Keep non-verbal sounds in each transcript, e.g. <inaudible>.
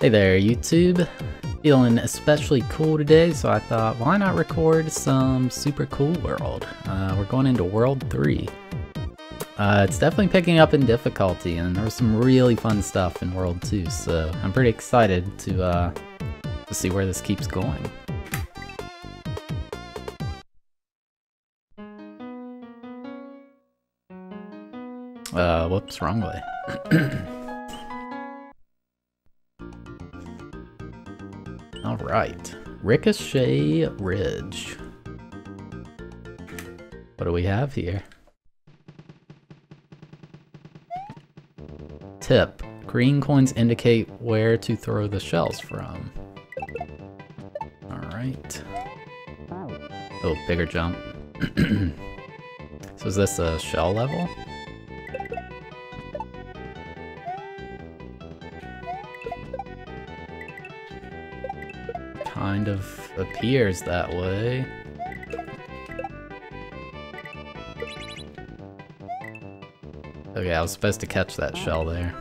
Hey there, YouTube. Feeling especially cool today, so I thought, why not record some super cool world? Uh, we're going into World 3. Uh, it's definitely picking up in difficulty, and there was some really fun stuff in World 2, so I'm pretty excited to, uh, to see where this keeps going. Uh, whoops, wrong way. <clears throat> Alright. Ricochet Ridge. What do we have here? Tip. Green coins indicate where to throw the shells from. Alright. Oh, bigger jump. <clears throat> so is this a shell level? Kind of appears that way. Okay, I was supposed to catch that shell there.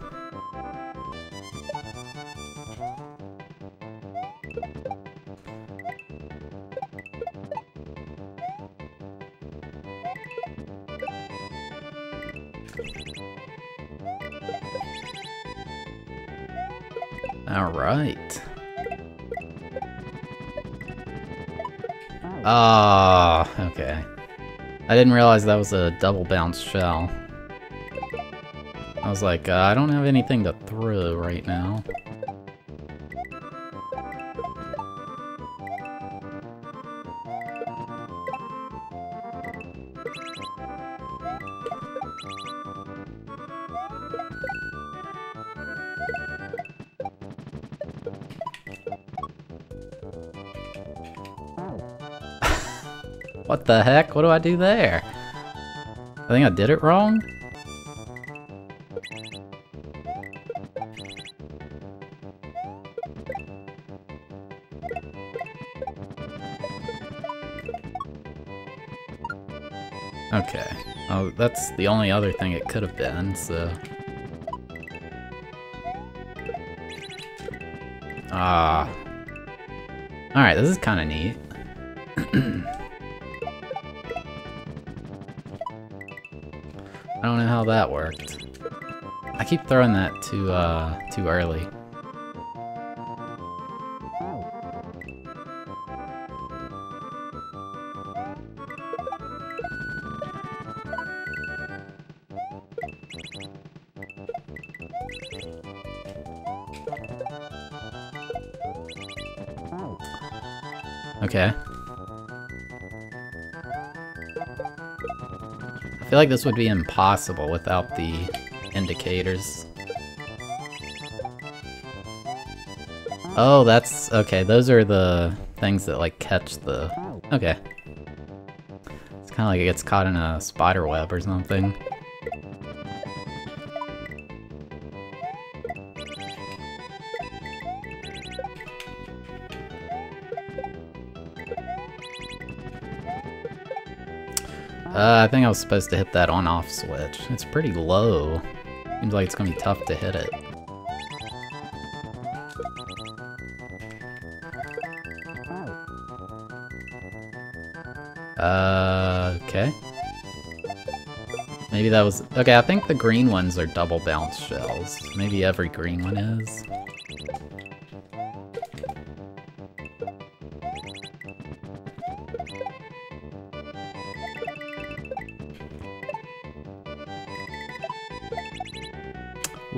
All right. Ah, oh, okay. I didn't realize that was a double bounce shell. I was like, uh, I don't have anything to throw right now. What the heck? What do I do there? I think I did it wrong? Okay. Oh, that's the only other thing it could have been, so... Ah. Alright, this is kind of neat. <clears throat> I don't know how that worked. I keep throwing that too, uh, too early. Feel like this would be impossible without the indicators. Oh, that's... okay, those are the things that, like, catch the... Okay. It's kind of like it gets caught in a spider web or something. Uh, I think I was supposed to hit that on-off switch. It's pretty low. Seems like it's gonna be tough to hit it. Uh, okay. Maybe that was... Okay, I think the green ones are double bounce shells. Maybe every green one is.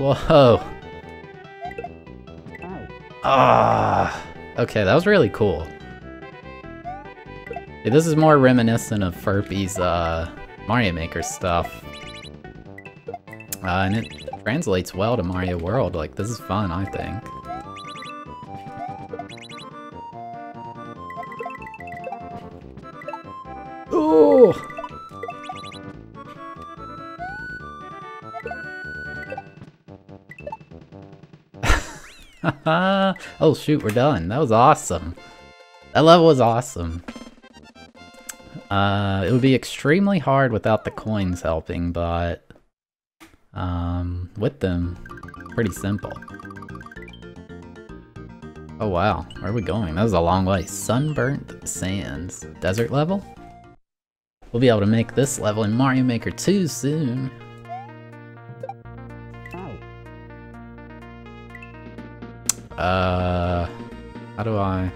Whoa. Ah. Okay, that was really cool. Yeah, this is more reminiscent of Ferpy's uh, Mario Maker stuff. Uh, and it translates well to Mario World. Like, this is fun, I think. Ooh! <laughs> oh shoot, we're done. That was awesome. That level was awesome. Uh, it would be extremely hard without the coins helping, but um, with them, pretty simple. Oh wow, where are we going? That was a long way. Sunburnt Sands. Desert level? We'll be able to make this level in Mario Maker 2 soon. Uh, how do I...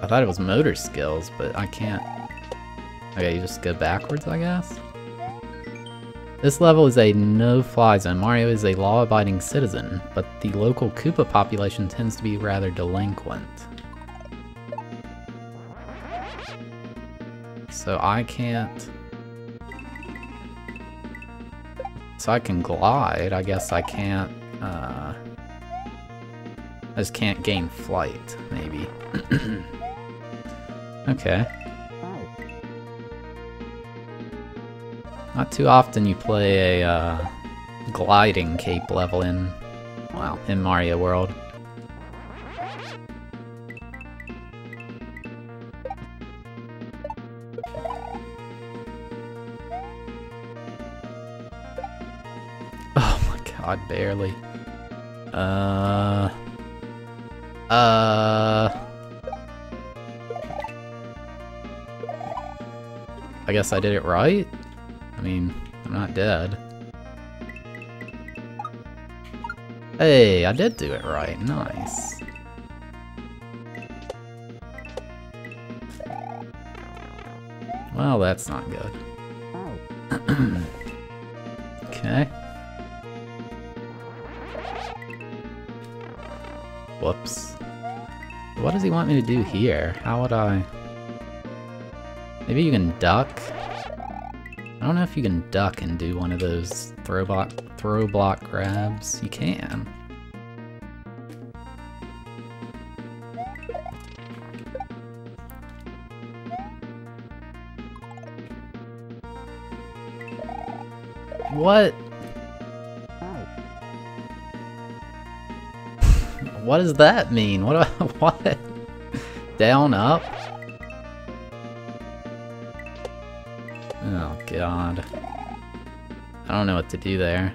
I thought it was motor skills, but I can't... Okay, you just go backwards, I guess? This level is a no-fly zone. Mario is a law-abiding citizen, but the local Koopa population tends to be rather delinquent. So I can't... So I can glide, I guess I can't, uh... Just can't gain flight, maybe. <clears throat> okay. Not too often you play a uh, gliding cape level in, well, in Mario World. Oh my god, barely. Uh... Uh... I guess I did it right? I mean, I'm not dead. Hey, I did do it right. Nice. Well, that's not good. <clears throat> okay. Whoops. What does he want me to do here? How would I... Maybe you can duck? I don't know if you can duck and do one of those throw block, throw block grabs. You can. What? What does that mean? What? I, <laughs> what? Down, up? Oh god. I don't know what to do there.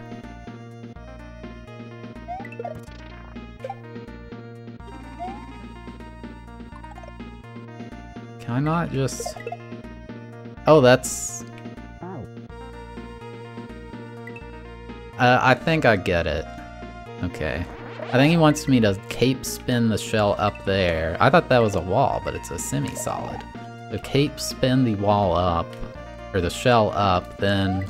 Can I not just... Oh, that's... Uh, I think I get it. Okay. I think he wants me to cape spin the shell up there. I thought that was a wall, but it's a semi-solid. So cape spin the wall up, or the shell up, then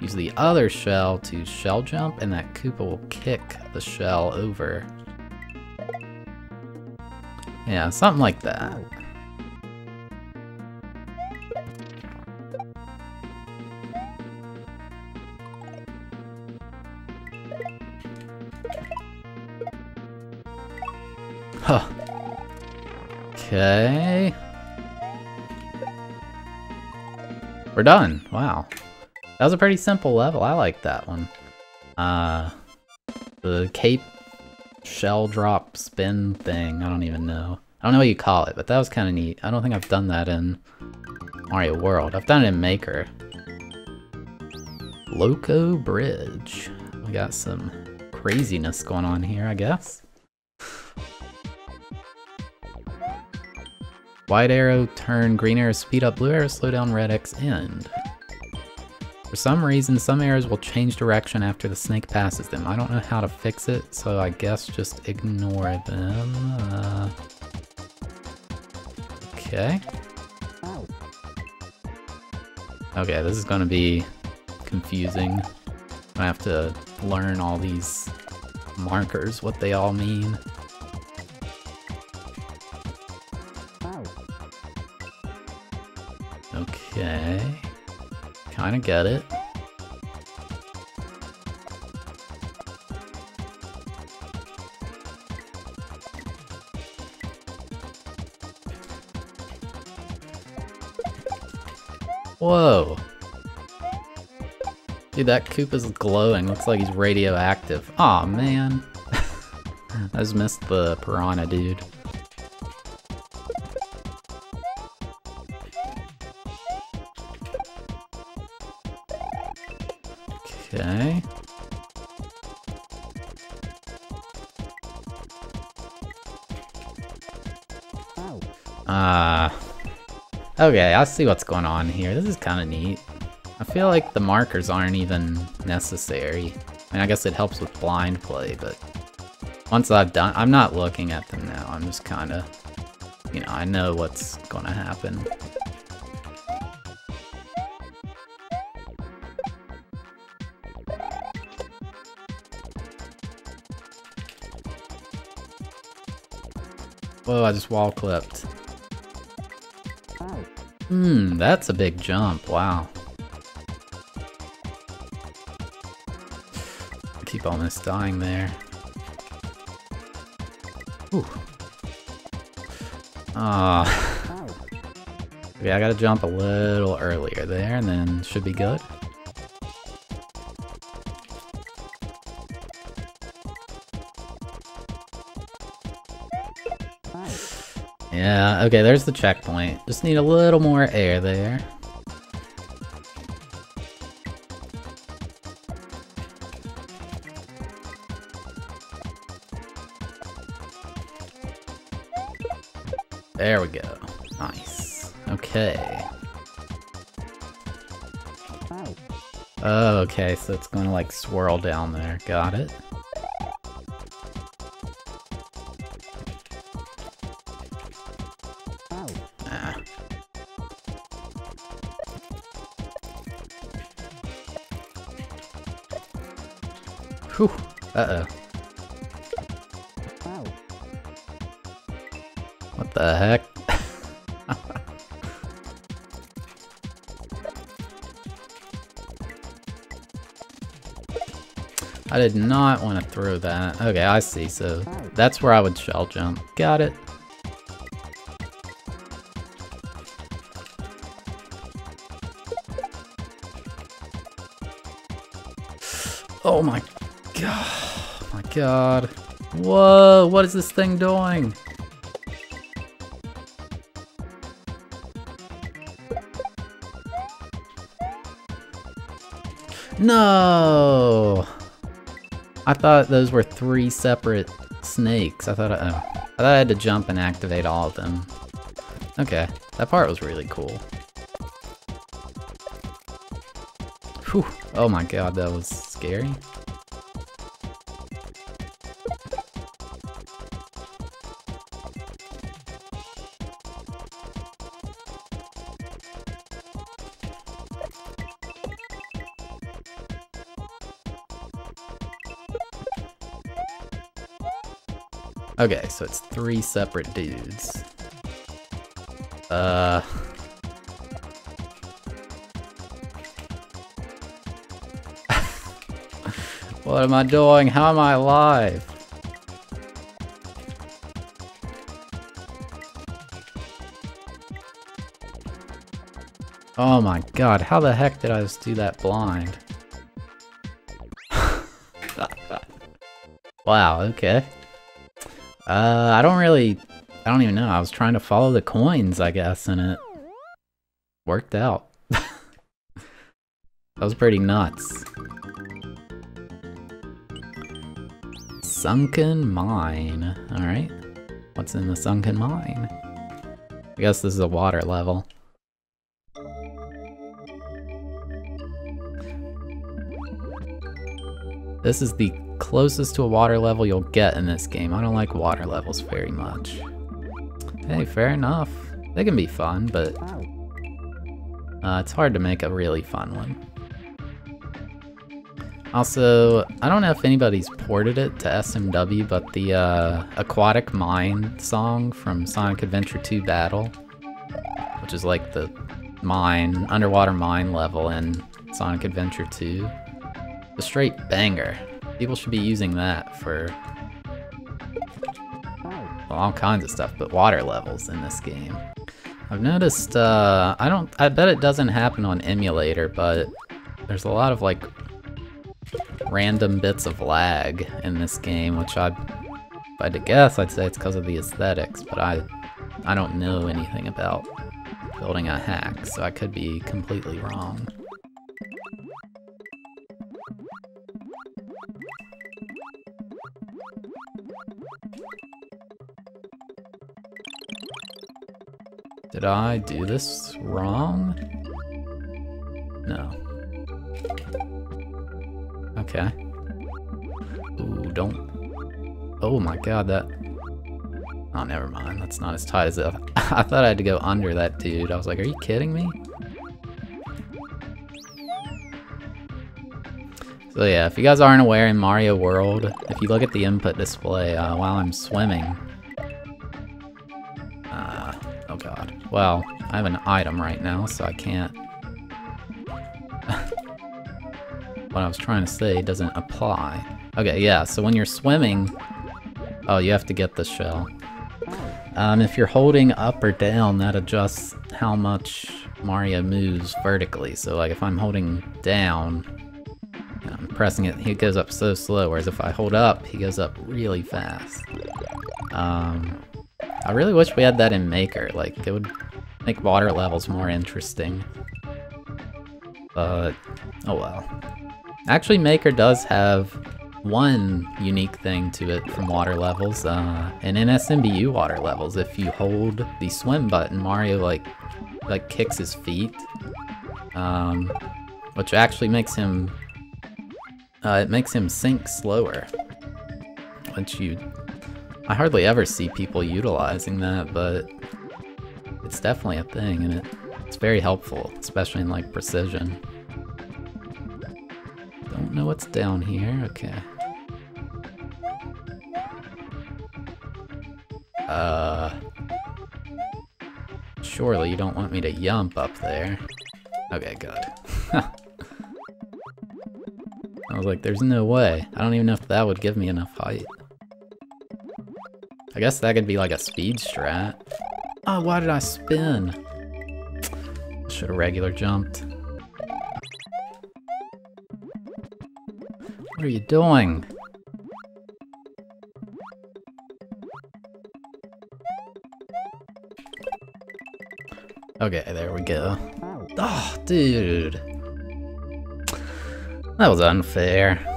use the other shell to shell jump, and that Koopa will kick the shell over. Yeah, something like that. Okay. We're done. Wow. That was a pretty simple level. I like that one. Uh, the cape shell drop spin thing. I don't even know. I don't know what you call it, but that was kind of neat. I don't think I've done that in Mario World. I've done it in Maker. Loco Bridge. We got some craziness going on here, I guess. White arrow turn, green arrow speed up, blue arrow slow down, red X end. For some reason, some arrows will change direction after the snake passes them. I don't know how to fix it, so I guess just ignore them. Uh, okay. Okay, this is gonna be confusing. I have to learn all these markers, what they all mean. Okay. Kinda get it. Whoa. Dude, that Koopa's glowing. Looks like he's radioactive. Aw, oh, man. <laughs> I just missed the piranha, dude. Okay. Uh, okay, I see what's going on here. This is kind of neat. I feel like the markers aren't even necessary. I mean, I guess it helps with blind play, but once I've done, I'm not looking at them now. I'm just kind of, you know, I know what's going to happen. Whoa, I just wall clipped. Hmm, that's a big jump, wow. I keep almost dying there. Ooh. Ah. <laughs> okay, I gotta jump a little earlier there and then should be good. Yeah, okay, there's the checkpoint. Just need a little more air there. There we go. Nice. Okay. Oh, okay, so it's gonna like swirl down there. Got it. Uh-oh. What the heck? <laughs> I did not want to throw that. Okay, I see, so that's where I would shell jump. Got it. Oh my. Oh god. Whoa, what is this thing doing? No! I thought those were three separate snakes. I thought I, oh, I thought I had to jump and activate all of them. Okay, that part was really cool. Whew. Oh my god, that was scary. Okay, so it's three separate dudes. Uh... <laughs> what am I doing? How am I alive? Oh my god, how the heck did I just do that blind? <laughs> wow, okay. Uh, I don't really, I don't even know. I was trying to follow the coins, I guess, and it worked out. <laughs> that was pretty nuts. Sunken Mine. Alright. What's in the Sunken Mine? I guess this is a water level. This is the closest to a water level you'll get in this game. I don't like water levels very much. Hey, fair enough. They can be fun, but uh, it's hard to make a really fun one. Also, I don't know if anybody's ported it to SMW, but the uh, Aquatic Mine song from Sonic Adventure 2 Battle, which is like the mine, underwater mine level in Sonic Adventure 2, a straight banger. People should be using that for all kinds of stuff, but water levels in this game. I've noticed, uh, I don't, I bet it doesn't happen on emulator, but there's a lot of like random bits of lag in this game, which I, if I had to guess, I'd say it's because of the aesthetics, but I, I don't know anything about building a hack, so I could be completely wrong. Did I do this wrong? No. Okay. Ooh, don't... Oh my god, that... Oh, never mind. That's not as tight as. <laughs> I thought I had to go under that dude. I was like, are you kidding me? So yeah, if you guys aren't aware in Mario World, if you look at the input display uh, while I'm swimming... Well, I have an item right now, so I can't... <laughs> what I was trying to say doesn't apply. Okay, yeah, so when you're swimming... Oh, you have to get the shell. Um, if you're holding up or down, that adjusts how much Mario moves vertically. So like if I'm holding down, I'm pressing it, he goes up so slow, whereas if I hold up, he goes up really fast. Um, I really wish we had that in Maker, like it would make water levels more interesting. But, oh well. Actually, Maker does have one unique thing to it from water levels, uh, and in SMBU water levels, if you hold the swim button, Mario like like kicks his feet, um, which actually makes him uh, it makes him sink slower, which you I hardly ever see people utilizing that, but it's definitely a thing, and it, it's very helpful, especially in like precision. Don't know what's down here. Okay. Uh... Surely you don't want me to yump up there. Okay, good. <laughs> I was like, there's no way. I don't even know if that would give me enough height. I guess that could be like a speed strat. Oh, why did I spin? Should have regular jumped. What are you doing? Okay, there we go. Oh, dude. That was unfair.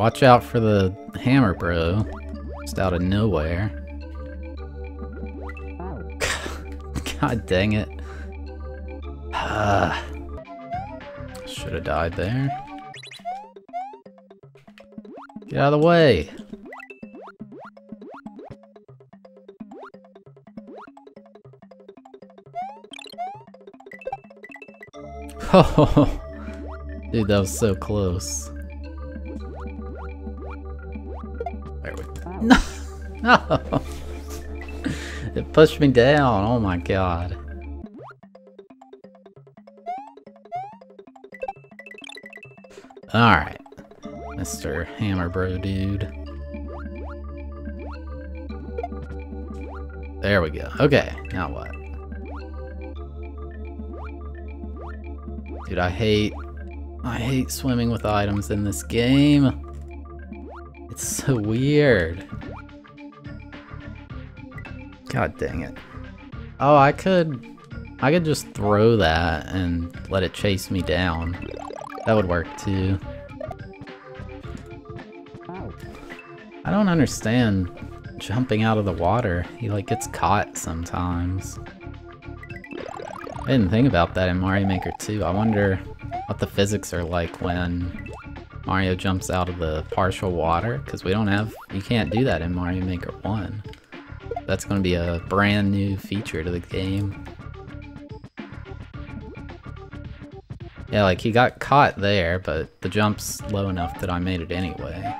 Watch out for the hammer bro. Just out of nowhere. <laughs> God dang it. <sighs> Should have died there. Get out of the way. Oh, <laughs> dude, that was so close. No. <laughs> It pushed me down. Oh my god. Alright. Mr. Hammer Bro dude. There we go. Okay, now what? Dude, I hate... I hate swimming with items in this game. It's so weird. God dang it. Oh, I could... I could just throw that and let it chase me down. That would work too. I don't understand jumping out of the water. He like gets caught sometimes. I didn't think about that in Mario Maker 2. I wonder what the physics are like when Mario jumps out of the partial water, because we don't have, you can't do that in Mario Maker 1 that's going to be a brand new feature to the game. Yeah, like he got caught there, but the jump's low enough that I made it anyway.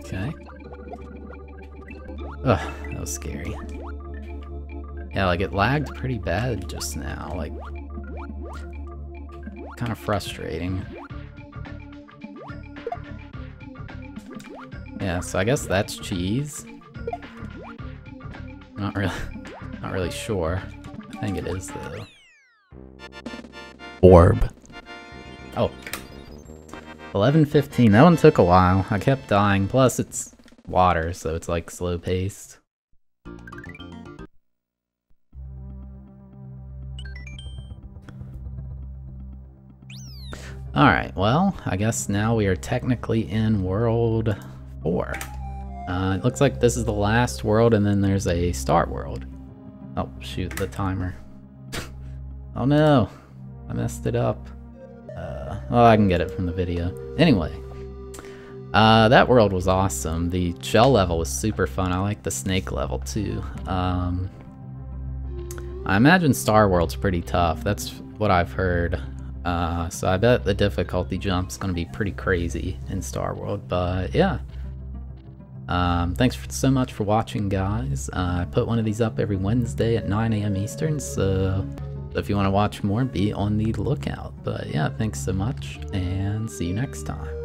Okay. Ugh, that was scary. Yeah, like it lagged pretty bad just now, like... Kind of frustrating. Yeah, so I guess that's cheese. Not really, <laughs> not really sure. I think it is though. Orb. Oh. 11.15, that one took a while. I kept dying, plus it's water, so it's like slow paced. Alright, well, I guess now we are technically in world 4. Uh, it looks like this is the last world and then there's a Star World. Oh, shoot, the timer. <laughs> oh no, I messed it up. Uh, well, I can get it from the video. Anyway, uh, that world was awesome. The shell level was super fun. I like the snake level too. Um, I imagine Star World's pretty tough. That's what I've heard. Uh, so I bet the difficulty jump's going to be pretty crazy in Star World, but yeah. Um, thanks for, so much for watching, guys. Uh, I put one of these up every Wednesday at 9 a.m. Eastern, so if you want to watch more, be on the lookout. But yeah, thanks so much, and see you next time.